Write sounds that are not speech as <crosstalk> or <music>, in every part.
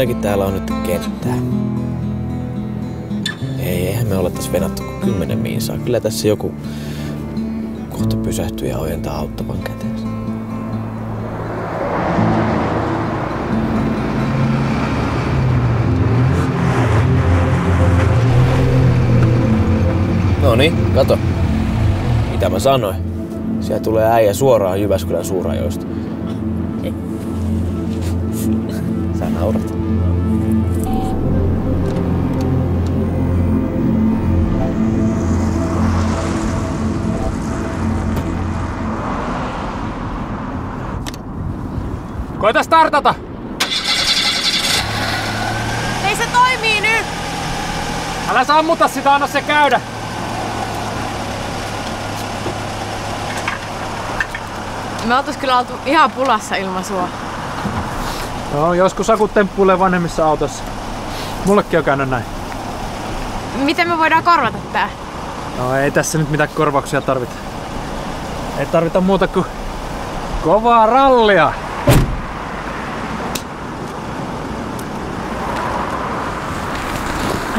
ainakin täällä on nyt kenttää. Ei, eihän me ole tässä venattu kuin kymmenen miinsaa. Kyllä tässä joku kohta pysähtyy ja ojentaa auttavan käteensä. No niin, kato. Mitä mä sanoin? Siellä tulee äijä suoraan Jyväskylän suurajoista. Koita startata! Ei se toimii nyt! Älä sammuta sitä, anna se käydä! Me oltais kyllä oltu ihan pulassa ilman sua. No, joskus akut temppuilee vanhemmissa autossa. Mullekin on käynyt näin. Miten me voidaan korvata tää? No ei tässä nyt mitään korvauksia tarvita. Ei tarvita muuta kuin kovaa rallia.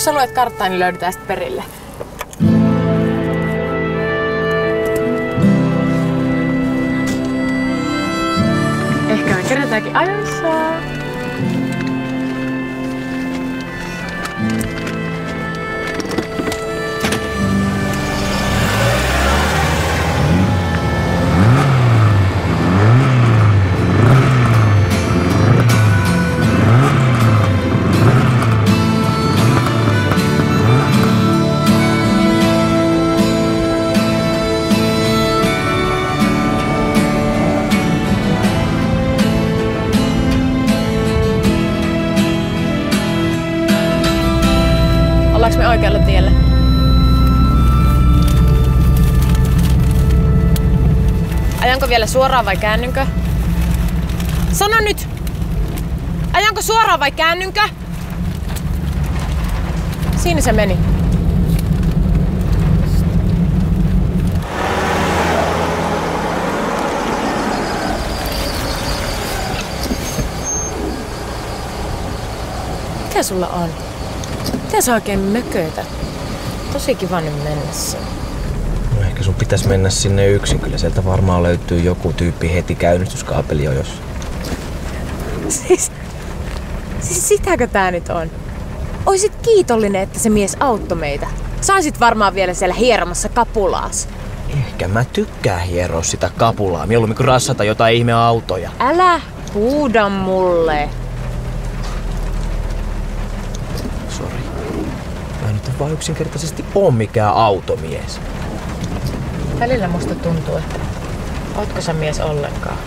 Jos sä luet karttaa, niin löydetään sitten perille. Ehkä me kerätäänkin ajoissa. Vielä suoraan vai käännynkö? Sano nyt! Ajanko suoraan vai käännynkö? Siinä se meni. Mikä sulla on? Miten sä oikein mököitä? Tosi kiva nyt mennä sinne. Ehkä sun pitäisi mennä sinne yksin. Kyllä sieltä varmaan löytyy joku tyyppi heti käynnistyskaapeli jo jos. Siis, siis sitäkö tää nyt on? Oisit kiitollinen, että se mies auttoi meitä. Saisit varmaan vielä siellä hieromassa kapulaas. Ehkä mä tykkään hieroa sitä kapulaa, mieluummin kuin rassata jotain ihme autoja. Älä huuda mulle. Sori. Mä nyt en vaan yksinkertaisesti oo mikään automies. Välillä musta tuntuu, että ootko sä mies ollenkaan?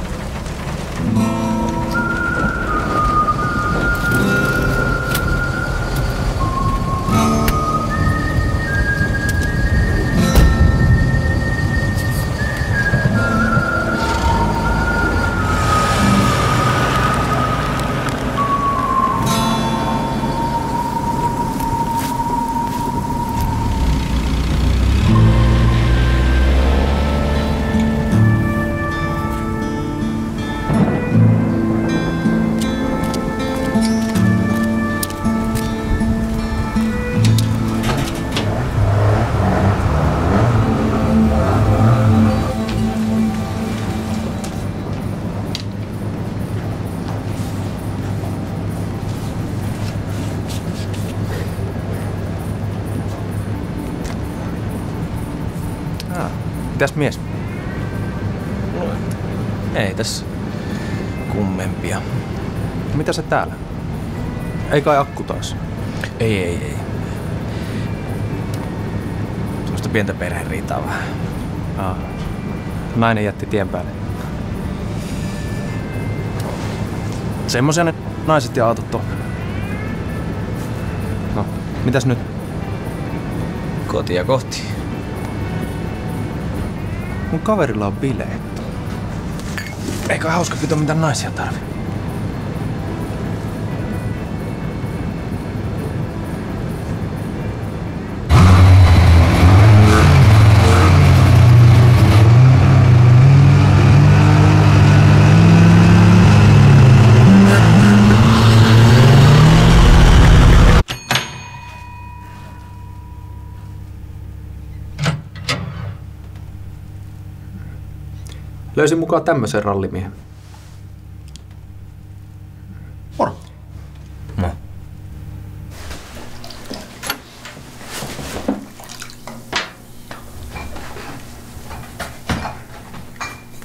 Mitäs mies? Ei tässä kummempia. Mitä se täällä? Ei kai akku taas. Ei, ei, ei. Tuosta pientä perheriitaa vähän. Aa. Nainen jätti tien päälle. Semmoisia ne naiset ja autot on. No, mitäs nyt? Kotia kohti. Mun kaverilla on bileet. Eikö hauska kytö mitä naisia tarvi? Löysin mukaan tämmöisen rallimiehen. Moro. No.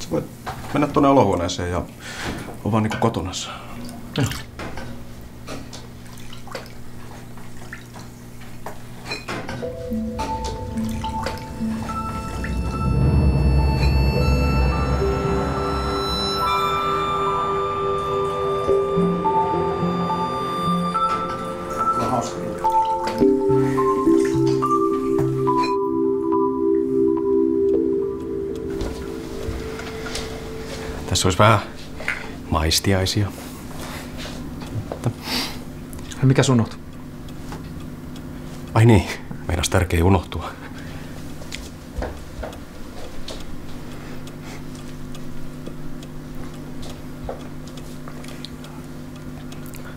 Sä voit mennä tuonne olohuoneeseen ja on vaan niinku kotonassa. Tässä olisi vähän maistiaisia. Mikä sun oot? Ai niin, meinas tärkeä unohtua.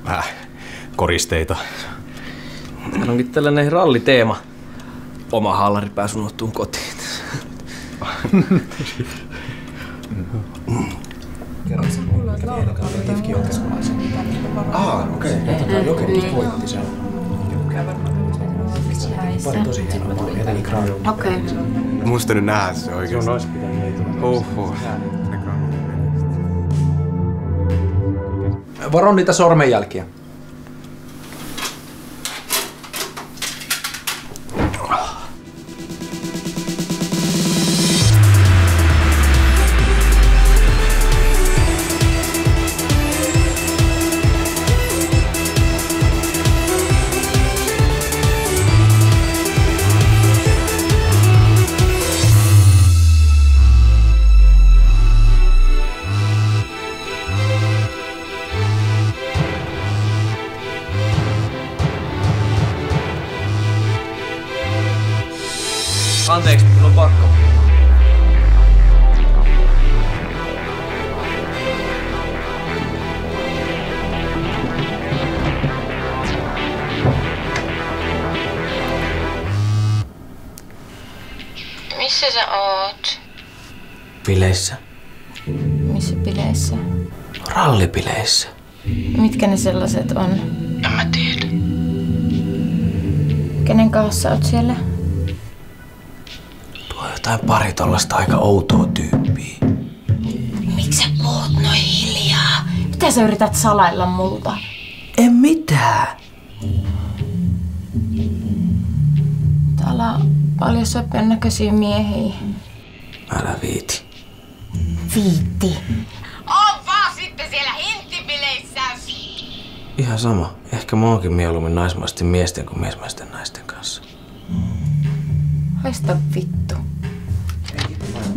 Vähän koristeita. Täällä onkin tällainen ralliteema. Oma haalari pääsi unohtuun kotiin. <laughs> okei. Okay. Jokeri voitti sen. Pari tosi hienoa. Okei. Musta nyt nähdä se oikeesti. olisi pitänyt ei tule. Oho. Varo niitä sormenjälkiä. Anteeksi, mulla on pakko. Missä sä oot? Bileissä. Missä bileissä? Rallibileissä. Mitkä ne sellaiset on? En mä tiedä. Kenen kanssa oot siellä? Jotain pari tollasta aika outoa tyyppiä. Miksi sä oot noin hiljaa? Mitä sä yrität salailla multa? En mitään. Täällä on paljon söpön näköisiä miehiä. Älä viiti. Viitti. On vaan sitten siellä hinttibileissä! Ihan sama. Ehkä mä oonkin mieluummin naismaisten miesten kuin miesmaisten naisten kanssa. Haista vittu.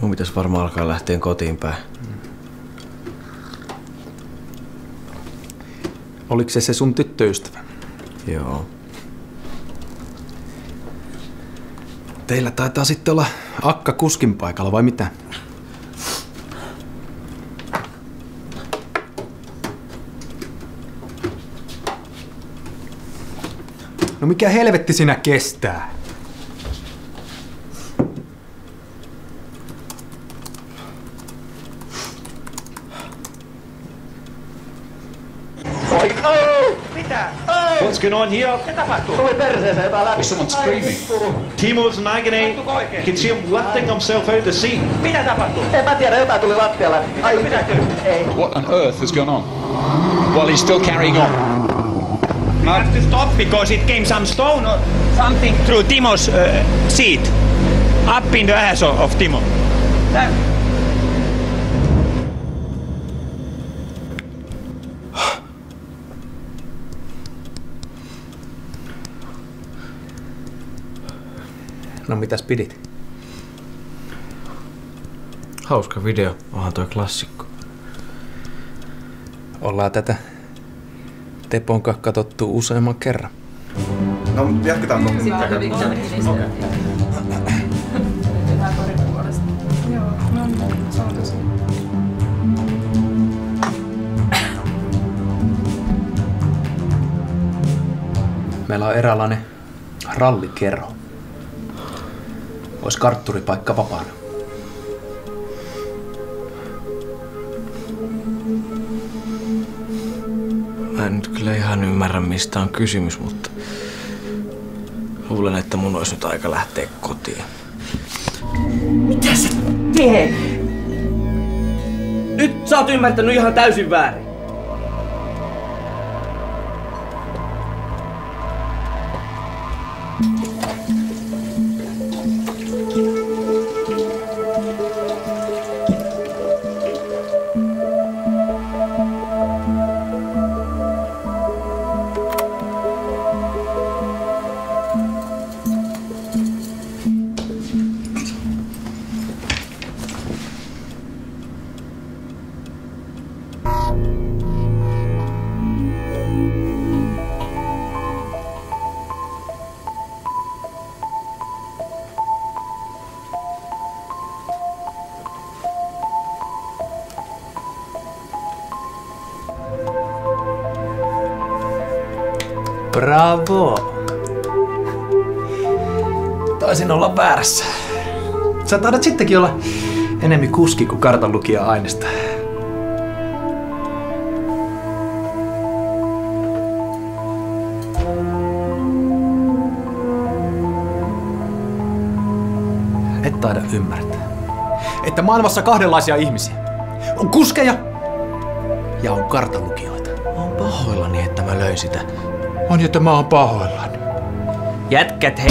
Mun pitäis varmaan alkaa lähteä kotiin päin. Oliko se se sun tyttöystävä? Joo. Teillä taitaa sitten olla akka kuskin paikalla vai mitä? No mikä helvetti sinä kestää? What's going on here? Mitä tapahtuu? Tuli perseeseen jotain läpi. Was someone screaming? Timo's in agony. You can see him lifting himself out of the seat. Mitä tapahtuu? En mä tiedä, jotain tuli lattialle. Ai, mitä Ei. What on earth has gone on? While he's still carrying on. We have to stop because it came some stone or something through Timo's uh, seat. Up in the ass of, of Timo. That, No mitäs pidit? Hauska video, onhan toi klassikko. Ollaan tätä Tepon kanssa katsottu useamman kerran. No, jatketaanko? Meillä on eräänlainen rallikerho. Ois kartturipaikka vapaana. Mä en nyt kyllä ihan ymmärrä mistä on kysymys, mutta luulen, että mun olisi nyt aika lähteä kotiin. Mitä sä teet? Nyt sä oot ymmärtänyt ihan täysin väärin. Bravo! Taisin olla väärässä. Sä taidat sittenkin olla enemmän kuski kuin kartanlukija aineesta. Et taida ymmärtää, että maailmassa kahdenlaisia ihmisiä. On kuskeja ja on kartanlukijoita. Mä oon pahoillani, että mä löin sitä. On, että mä oon pahoillani. Jätkät he...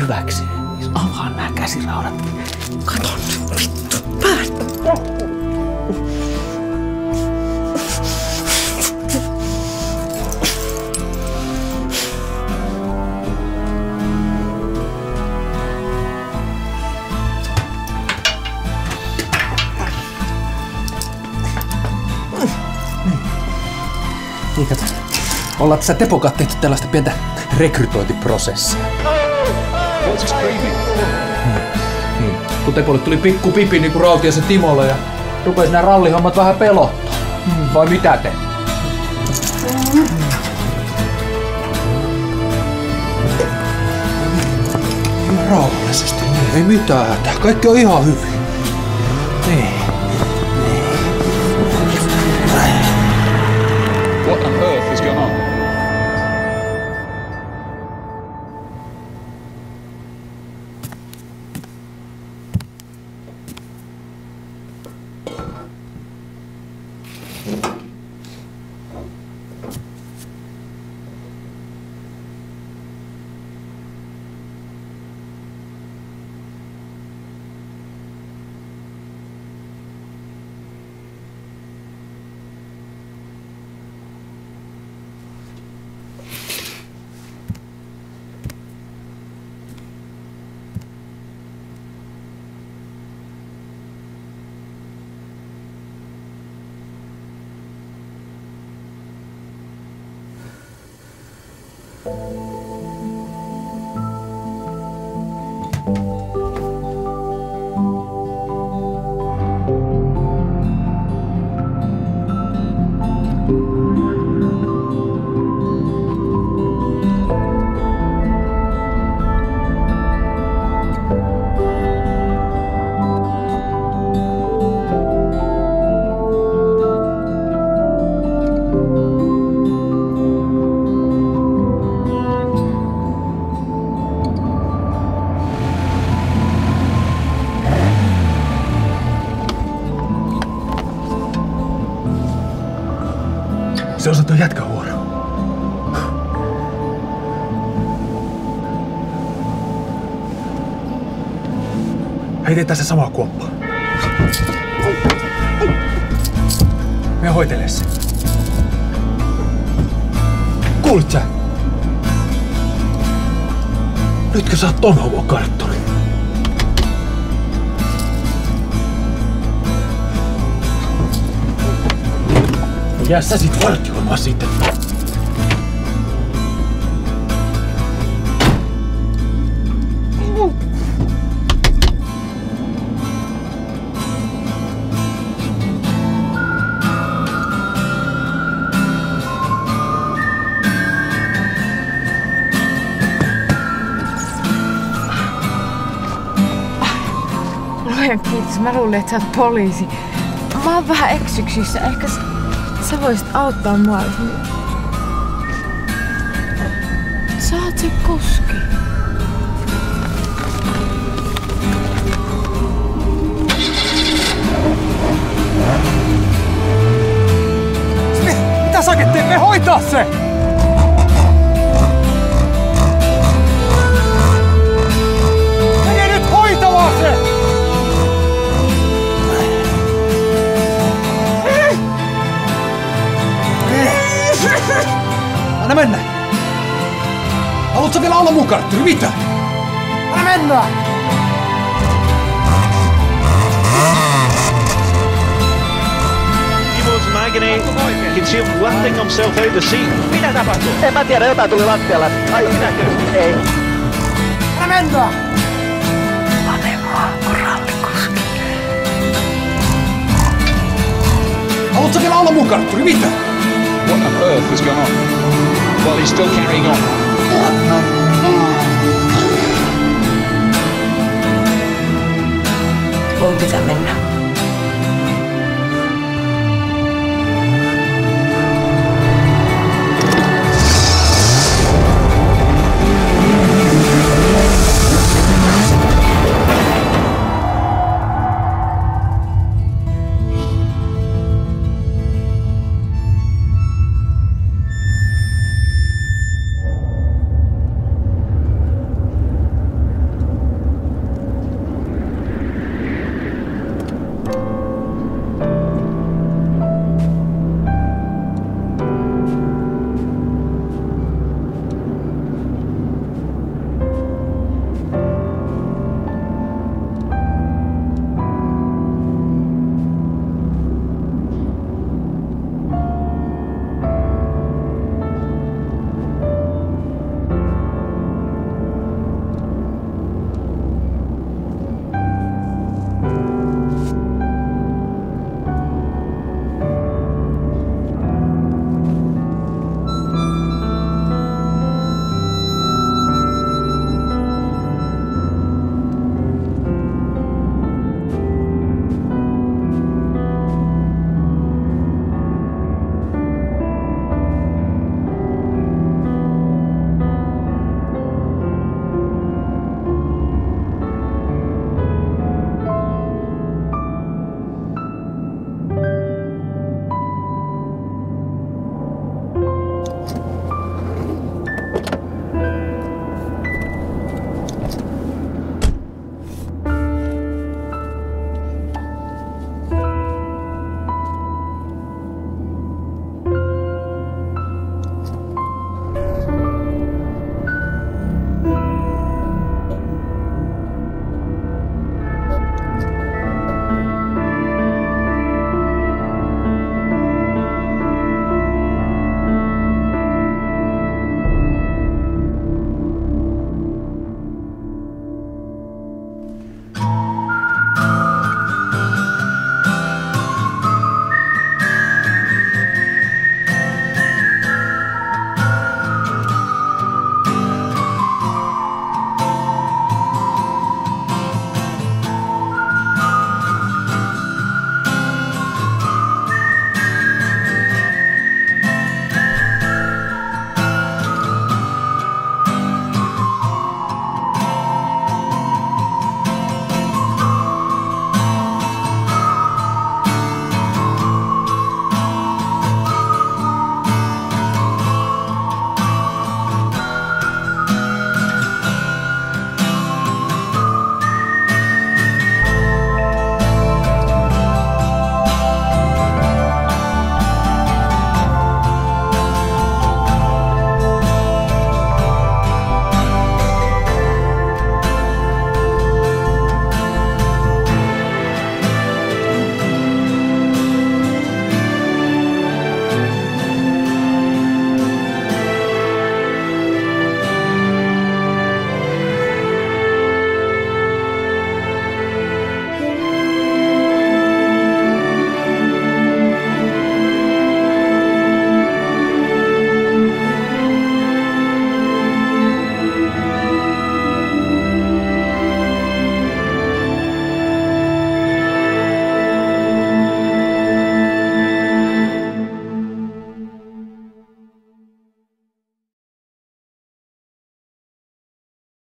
hyväksi. Avaa nää käsiraudat. Kato nyt, vittu. Päästä. Niin kato. Ollaan tässä Tepon tehty tällaista pientä rekrytointiprosessia. Niin. Kun Tepolle tuli pikku pipi niin kuin Rautiasen Timolle ja rupesi nämä rallihommat vähän pelottaa. Hmm. Vai mitä te? Rauhallisesti, niin ei mitään hätää. Kaikki on ihan hyvin. Niin. Heitetään se sama kuoppa. Me hoitelee se. Kuulit sä? Nytkö sä oot ton homon kartturi? Jää sä sit vartioimaan sitten. Kiitos, mä luulin, että sä oot poliisi. Mä oon vähän eksyksissä, ehkä sä, sä voisit auttaa mua. Sä oot se kuski. Kartturi? Mitä? Anna mennä! Timo's in agony. You can see him wafting himself out the seat. Mitä tapahtuu? En mä tiedä, jotain tuli lattialle. Ai minäkö? Ei. Anna mennä! Haluatko vielä olla mun kartturi? Mitä? What on earth has gone on? Well, he's still carrying on. Mun pitää mennä.